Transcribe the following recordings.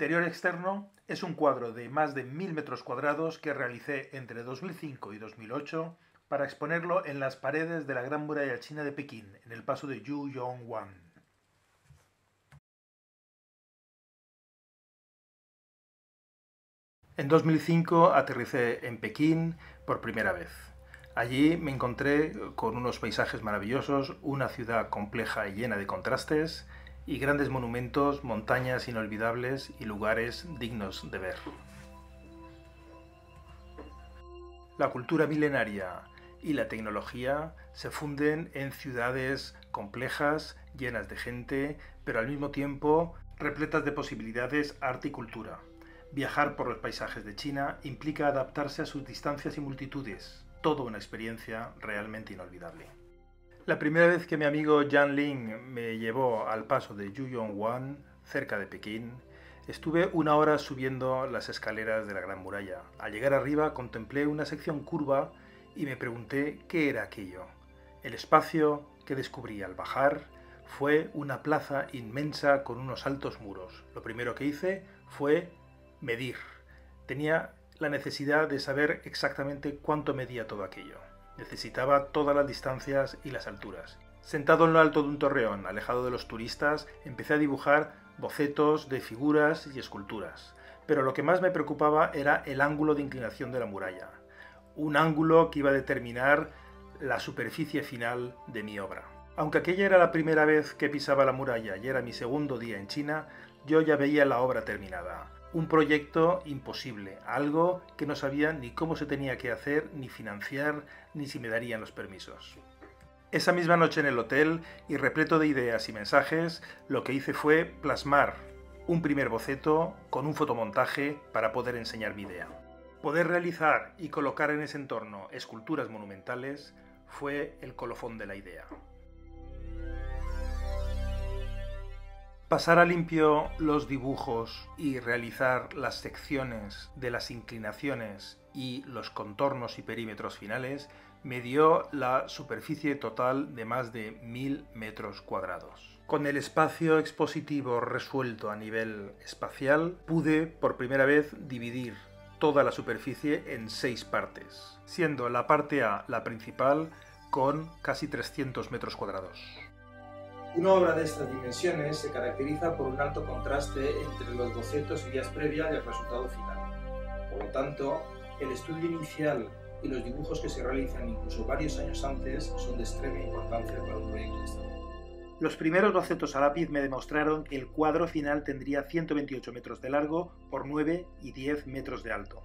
interior externo es un cuadro de más de mil metros cuadrados que realicé entre 2005 y 2008 para exponerlo en las paredes de la Gran Muralla China de Pekín, en el paso de Yuyongguan. En 2005 aterricé en Pekín por primera vez. Allí me encontré con unos paisajes maravillosos, una ciudad compleja y llena de contrastes, y grandes monumentos, montañas inolvidables y lugares dignos de ver. La cultura milenaria y la tecnología se funden en ciudades complejas, llenas de gente, pero al mismo tiempo repletas de posibilidades, arte y cultura. Viajar por los paisajes de China implica adaptarse a sus distancias y multitudes, toda una experiencia realmente inolvidable. La primera vez que mi amigo Jan Ling me llevó al paso de Yuyongguan, cerca de Pekín, estuve una hora subiendo las escaleras de la Gran Muralla. Al llegar arriba contemplé una sección curva y me pregunté qué era aquello. El espacio que descubrí al bajar fue una plaza inmensa con unos altos muros. Lo primero que hice fue medir. Tenía la necesidad de saber exactamente cuánto medía todo aquello. Necesitaba todas las distancias y las alturas. Sentado en lo alto de un torreón, alejado de los turistas, empecé a dibujar bocetos de figuras y esculturas. Pero lo que más me preocupaba era el ángulo de inclinación de la muralla. Un ángulo que iba a determinar la superficie final de mi obra. Aunque aquella era la primera vez que pisaba la muralla y era mi segundo día en China, yo ya veía la obra terminada un proyecto imposible, algo que no sabía ni cómo se tenía que hacer, ni financiar, ni si me darían los permisos. Esa misma noche en el hotel, y repleto de ideas y mensajes, lo que hice fue plasmar un primer boceto con un fotomontaje para poder enseñar mi idea. Poder realizar y colocar en ese entorno esculturas monumentales fue el colofón de la idea. Pasar a limpio los dibujos y realizar las secciones de las inclinaciones y los contornos y perímetros finales me dio la superficie total de más de mil metros cuadrados. Con el espacio expositivo resuelto a nivel espacial, pude por primera vez dividir toda la superficie en seis partes, siendo la parte A la principal con casi 300 metros cuadrados. Una obra de estas dimensiones se caracteriza por un alto contraste entre los bocetos y días previas y el resultado final. Por lo tanto, el estudio inicial y los dibujos que se realizan incluso varios años antes son de extrema importancia para un proyecto de Los primeros bocetos a lápiz me demostraron que el cuadro final tendría 128 metros de largo por 9 y 10 metros de alto.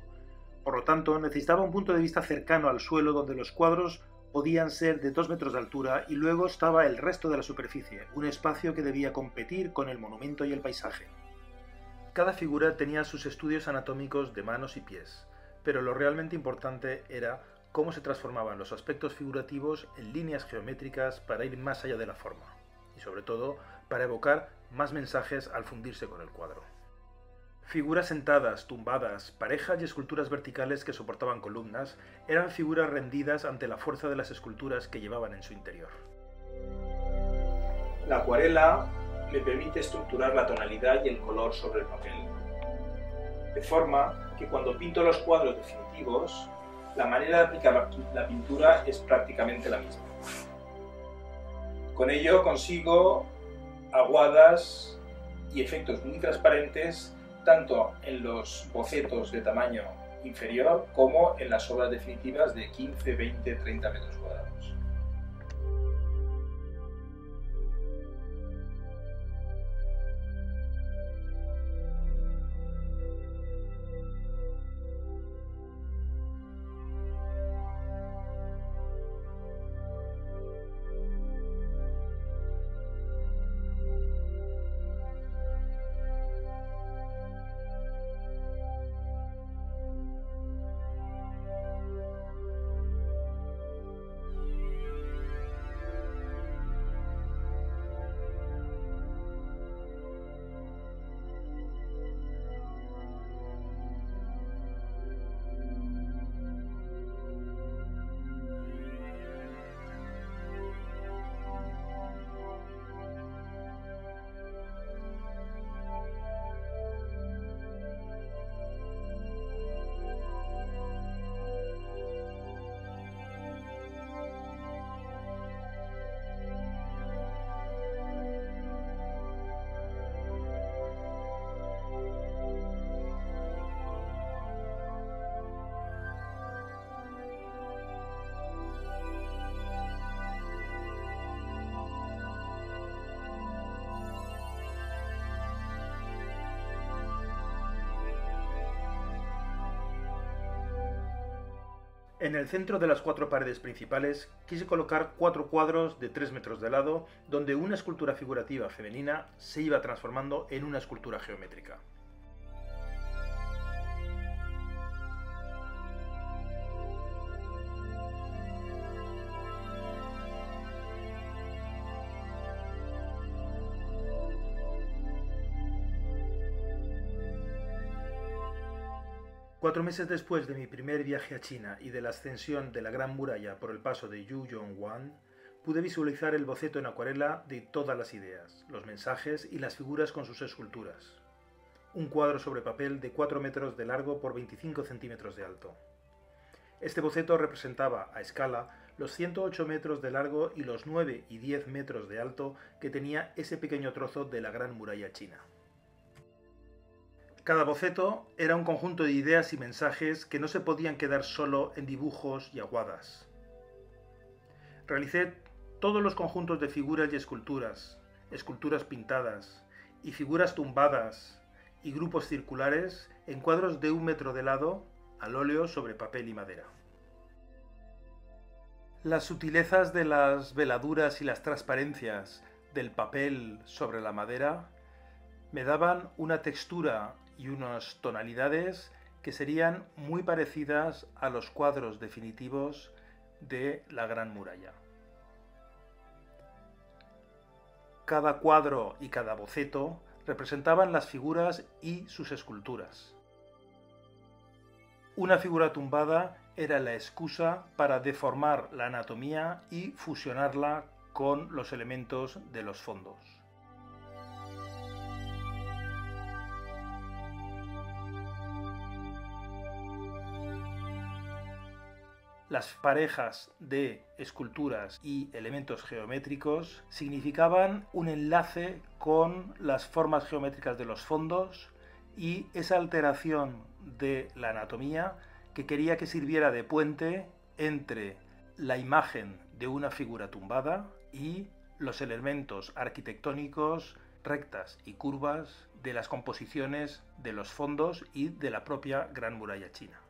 Por lo tanto, necesitaba un punto de vista cercano al suelo donde los cuadros podían ser de 2 metros de altura y luego estaba el resto de la superficie, un espacio que debía competir con el monumento y el paisaje. Cada figura tenía sus estudios anatómicos de manos y pies, pero lo realmente importante era cómo se transformaban los aspectos figurativos en líneas geométricas para ir más allá de la forma, y sobre todo para evocar más mensajes al fundirse con el cuadro. Figuras sentadas, tumbadas, parejas y esculturas verticales que soportaban columnas eran figuras rendidas ante la fuerza de las esculturas que llevaban en su interior. La acuarela me permite estructurar la tonalidad y el color sobre el papel, de forma que cuando pinto los cuadros definitivos, la manera de aplicar la pintura es prácticamente la misma. Con ello consigo aguadas y efectos muy transparentes tanto en los bocetos de tamaño inferior como en las obras definitivas de 15, 20, 30 metros cuadrados. En el centro de las cuatro paredes principales quise colocar cuatro cuadros de 3 metros de lado donde una escultura figurativa femenina se iba transformando en una escultura geométrica. Cuatro meses después de mi primer viaje a China y de la ascensión de la Gran Muralla por el paso de Yu Yongguan, pude visualizar el boceto en acuarela de todas las ideas, los mensajes y las figuras con sus esculturas. Un cuadro sobre papel de 4 metros de largo por 25 centímetros de alto. Este boceto representaba, a escala, los 108 metros de largo y los 9 y 10 metros de alto que tenía ese pequeño trozo de la Gran Muralla China. Cada boceto era un conjunto de ideas y mensajes que no se podían quedar solo en dibujos y aguadas. Realicé todos los conjuntos de figuras y esculturas, esculturas pintadas y figuras tumbadas y grupos circulares en cuadros de un metro de lado al óleo sobre papel y madera. Las sutilezas de las veladuras y las transparencias del papel sobre la madera me daban una textura y unas tonalidades que serían muy parecidas a los cuadros definitivos de la Gran Muralla. Cada cuadro y cada boceto representaban las figuras y sus esculturas. Una figura tumbada era la excusa para deformar la anatomía y fusionarla con los elementos de los fondos. Las parejas de esculturas y elementos geométricos significaban un enlace con las formas geométricas de los fondos y esa alteración de la anatomía que quería que sirviera de puente entre la imagen de una figura tumbada y los elementos arquitectónicos rectas y curvas de las composiciones de los fondos y de la propia Gran Muralla China.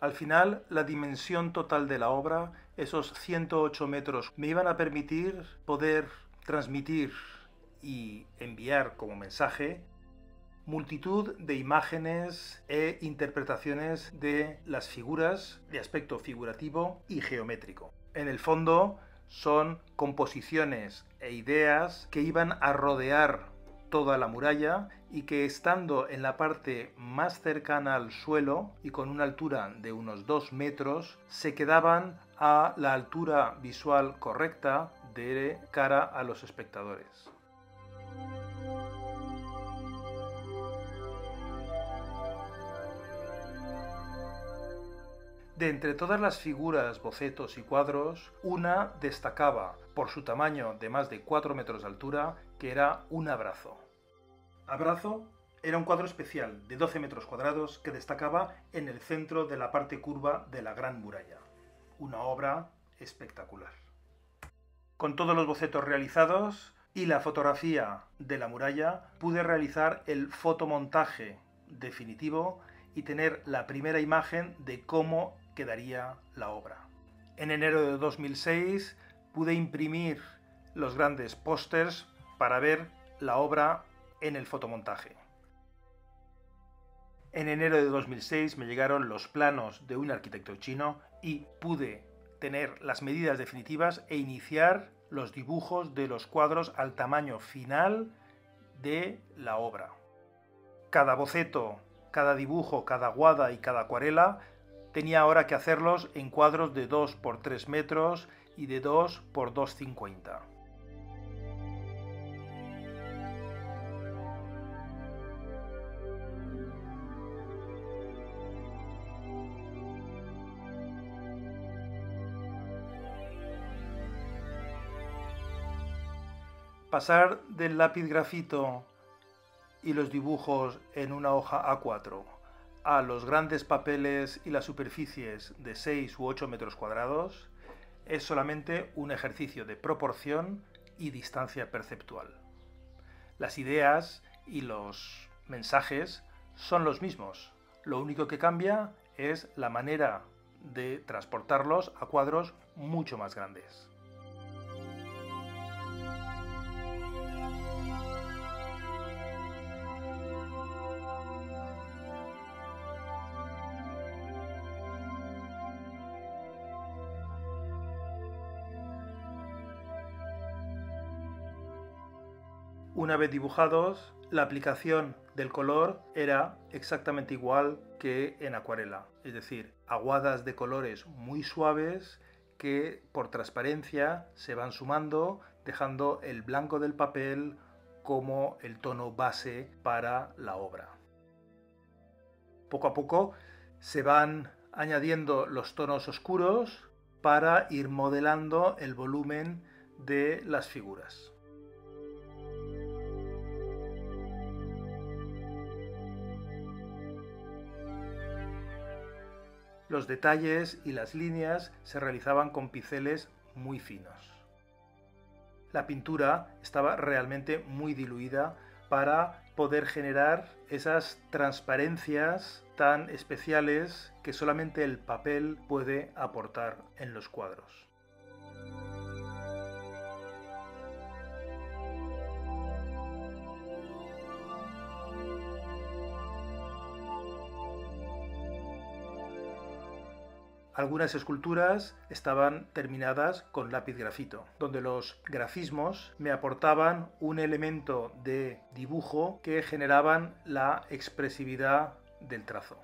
Al final, la dimensión total de la obra, esos 108 metros, me iban a permitir poder transmitir y enviar como mensaje multitud de imágenes e interpretaciones de las figuras de aspecto figurativo y geométrico. En el fondo son composiciones e ideas que iban a rodear toda la muralla y que estando en la parte más cercana al suelo y con una altura de unos 2 metros, se quedaban a la altura visual correcta de cara a los espectadores. De entre todas las figuras, bocetos y cuadros, una destacaba por su tamaño de más de 4 metros de altura, que era un abrazo. Abrazo era un cuadro especial de 12 metros cuadrados que destacaba en el centro de la parte curva de la Gran Muralla. Una obra espectacular. Con todos los bocetos realizados y la fotografía de la muralla, pude realizar el fotomontaje definitivo y tener la primera imagen de cómo quedaría la obra. En enero de 2006 pude imprimir los grandes pósters para ver la obra en el fotomontaje. En enero de 2006 me llegaron los planos de un arquitecto chino y pude tener las medidas definitivas e iniciar los dibujos de los cuadros al tamaño final de la obra. Cada boceto, cada dibujo, cada guada y cada acuarela tenía ahora que hacerlos en cuadros de 2 por 3 metros y de 2 por 2,50. Pasar del lápiz grafito y los dibujos en una hoja A4 a los grandes papeles y las superficies de 6 u 8 metros cuadrados es solamente un ejercicio de proporción y distancia perceptual. Las ideas y los mensajes son los mismos. Lo único que cambia es la manera de transportarlos a cuadros mucho más grandes. Una vez dibujados, la aplicación del color era exactamente igual que en acuarela, es decir, aguadas de colores muy suaves que por transparencia se van sumando, dejando el blanco del papel como el tono base para la obra. Poco a poco se van añadiendo los tonos oscuros para ir modelando el volumen de las figuras. Los detalles y las líneas se realizaban con pinceles muy finos. La pintura estaba realmente muy diluida para poder generar esas transparencias tan especiales que solamente el papel puede aportar en los cuadros. Algunas esculturas estaban terminadas con lápiz grafito, donde los grafismos me aportaban un elemento de dibujo que generaban la expresividad del trazo.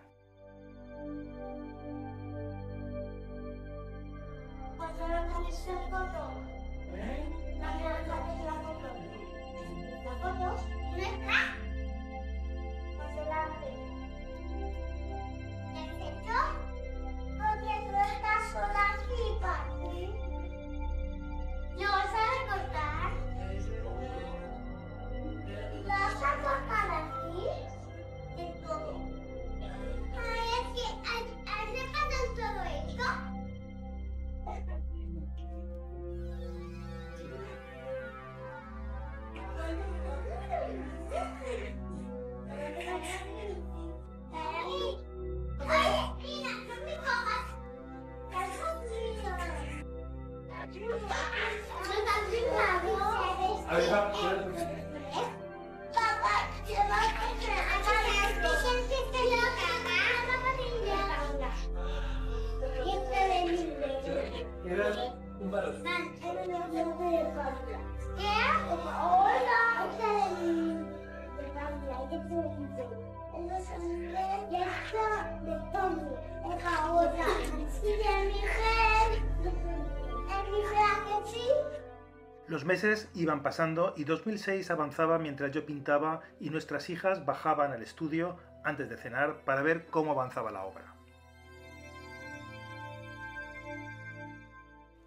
Los meses iban pasando y 2006 avanzaba mientras yo pintaba y nuestras hijas bajaban al estudio antes de cenar para ver cómo avanzaba la obra.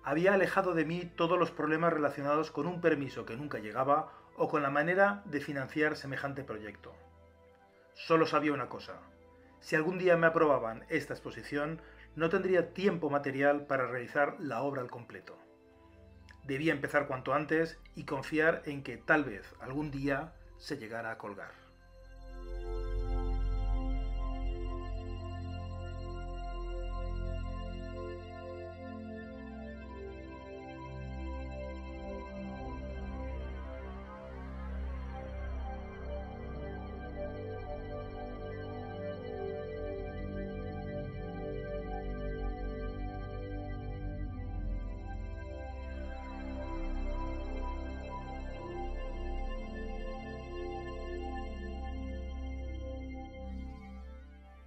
Había alejado de mí todos los problemas relacionados con un permiso que nunca llegaba o con la manera de financiar semejante proyecto. Solo sabía una cosa. Si algún día me aprobaban esta exposición, no tendría tiempo material para realizar la obra al completo. Debía empezar cuanto antes y confiar en que tal vez algún día se llegara a colgar.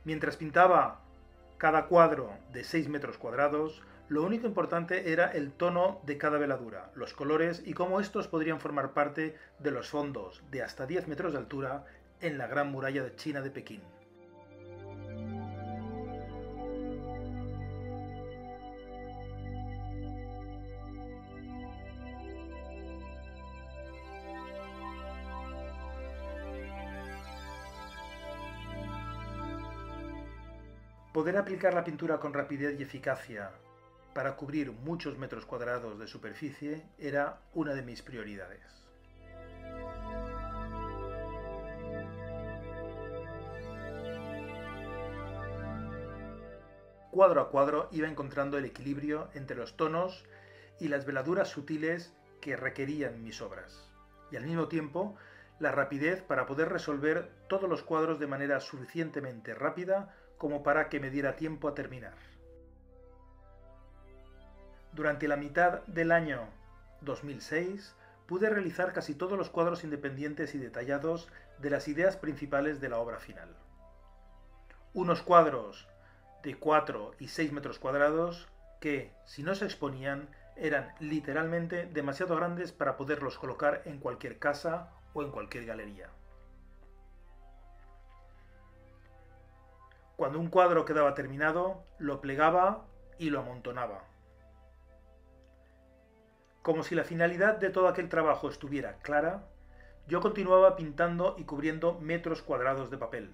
Mientras pintaba cada cuadro de 6 metros cuadrados, lo único importante era el tono de cada veladura, los colores y cómo estos podrían formar parte de los fondos de hasta 10 metros de altura en la Gran Muralla de China de Pekín. Poder aplicar la pintura con rapidez y eficacia para cubrir muchos metros cuadrados de superficie era una de mis prioridades. cuadro a cuadro iba encontrando el equilibrio entre los tonos y las veladuras sutiles que requerían mis obras, y al mismo tiempo la rapidez para poder resolver todos los cuadros de manera suficientemente rápida como para que me diera tiempo a terminar. Durante la mitad del año 2006 pude realizar casi todos los cuadros independientes y detallados de las ideas principales de la obra final. Unos cuadros de 4 y 6 metros cuadrados que, si no se exponían, eran literalmente demasiado grandes para poderlos colocar en cualquier casa o en cualquier galería. Cuando un cuadro quedaba terminado, lo plegaba y lo amontonaba. Como si la finalidad de todo aquel trabajo estuviera clara, yo continuaba pintando y cubriendo metros cuadrados de papel.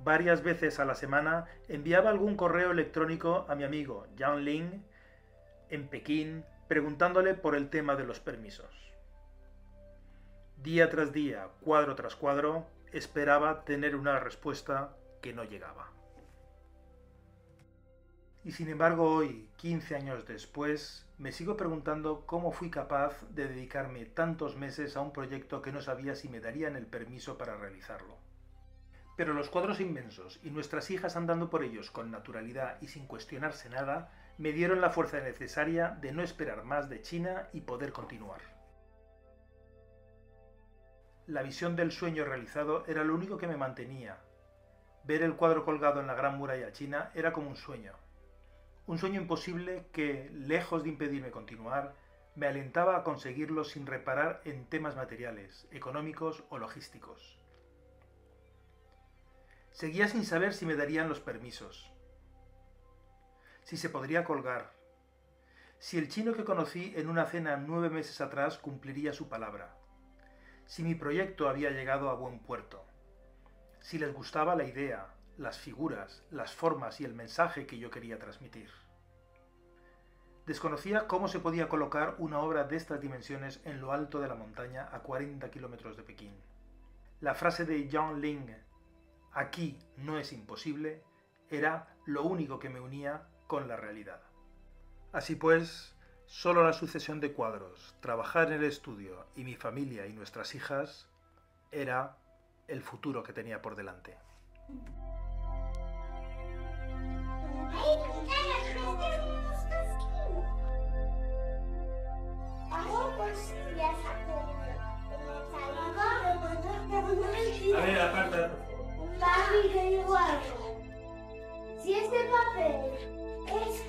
Varias veces a la semana enviaba algún correo electrónico a mi amigo Yang Ling en Pekín preguntándole por el tema de los permisos. Día tras día, cuadro tras cuadro, esperaba tener una respuesta que no llegaba. Y sin embargo hoy, 15 años después, me sigo preguntando cómo fui capaz de dedicarme tantos meses a un proyecto que no sabía si me darían el permiso para realizarlo. Pero los cuadros inmensos y nuestras hijas andando por ellos con naturalidad y sin cuestionarse nada, me dieron la fuerza necesaria de no esperar más de China y poder continuar. La visión del sueño realizado era lo único que me mantenía. Ver el cuadro colgado en la gran muralla china era como un sueño, un sueño imposible que, lejos de impedirme continuar, me alentaba a conseguirlo sin reparar en temas materiales, económicos o logísticos. Seguía sin saber si me darían los permisos, si se podría colgar, si el chino que conocí en una cena nueve meses atrás cumpliría su palabra, si mi proyecto había llegado a buen puerto, si les gustaba la idea, las figuras, las formas y el mensaje que yo quería transmitir. Desconocía cómo se podía colocar una obra de estas dimensiones en lo alto de la montaña a 40 kilómetros de Pekín. La frase de John Ling, aquí no es imposible, era lo único que me unía con la realidad. Así pues, solo la sucesión de cuadros, trabajar en el estudio y mi familia y nuestras hijas era el futuro que tenía por delante. A ver, aparta. Si este papel es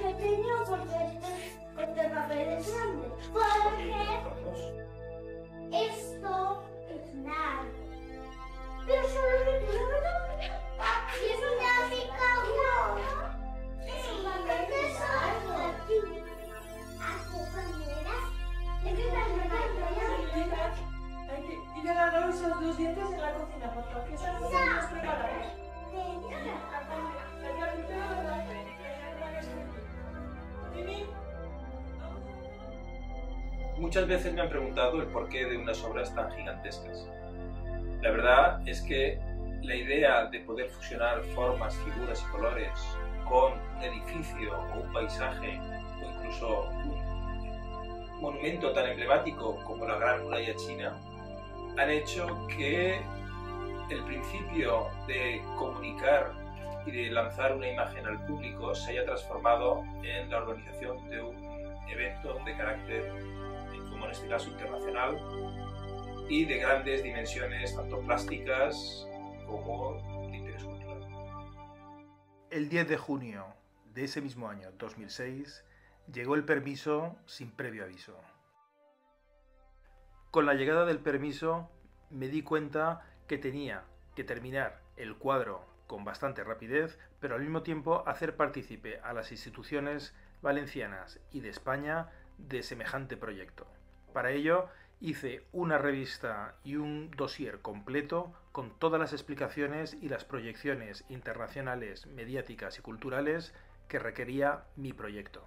Muchas veces me han preguntado el porqué de unas obras tan gigantescas. La verdad es que la idea de poder fusionar formas, figuras y colores con un edificio o un paisaje o incluso un monumento tan emblemático como la Gran Muralla China han hecho que el principio de comunicar y de lanzar una imagen al público se haya transformado en la organización de un evento de carácter, como internacional, y de grandes dimensiones, tanto plásticas como de interés cultural. El 10 de junio de ese mismo año, 2006, llegó el permiso sin previo aviso. Con la llegada del permiso me di cuenta que tenía que terminar el cuadro con bastante rapidez, pero al mismo tiempo hacer partícipe a las instituciones valencianas y de España de semejante proyecto. Para ello hice una revista y un dossier completo con todas las explicaciones y las proyecciones internacionales, mediáticas y culturales que requería mi proyecto.